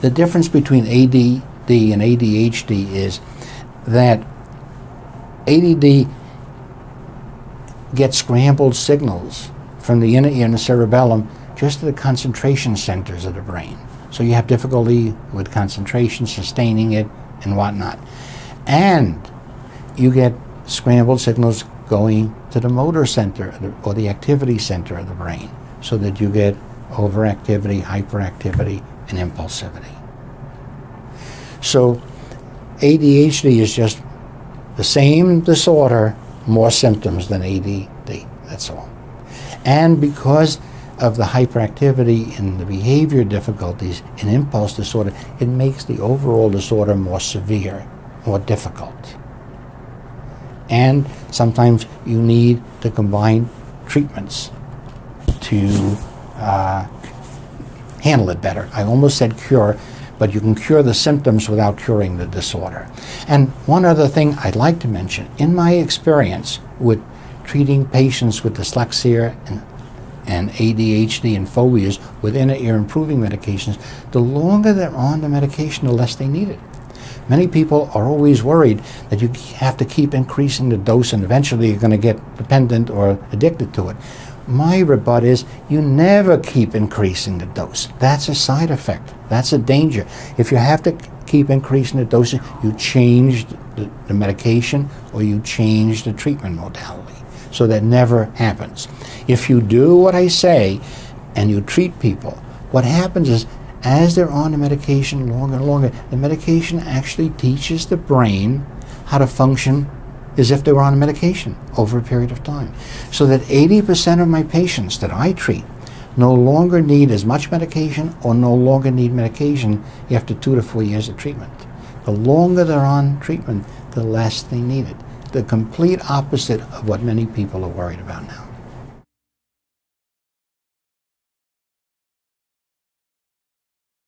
The difference between ADD and ADHD is that ADD gets scrambled signals from the inner ear and the cerebellum just to the concentration centers of the brain. So you have difficulty with concentration, sustaining it, and whatnot. And you get scrambled signals going to the motor center or the activity center of the brain so that you get overactivity, hyperactivity, and impulsivity. So ADHD is just the same disorder, more symptoms than ADD, that's all. And because of the hyperactivity and the behavior difficulties in impulse disorder, it makes the overall disorder more severe, more difficult. And sometimes you need to combine treatments to uh, handle it better. I almost said cure, but you can cure the symptoms without curing the disorder. And one other thing I'd like to mention, in my experience with treating patients with dyslexia and, and ADHD and phobias with inner ear improving medications, the longer they're on the medication, the less they need it. Many people are always worried that you have to keep increasing the dose and eventually you're going to get dependent or addicted to it. My rebut is you never keep increasing the dose. That's a side effect. That's a danger. If you have to keep increasing the dose, you change the, the medication or you change the treatment modality. So that never happens. If you do what I say and you treat people, what happens is as they're on the medication longer and longer, the medication actually teaches the brain how to function as if they were on a medication over a period of time. So that 80% of my patients that I treat no longer need as much medication or no longer need medication after two to four years of treatment. The longer they're on treatment, the less they need it. The complete opposite of what many people are worried about now.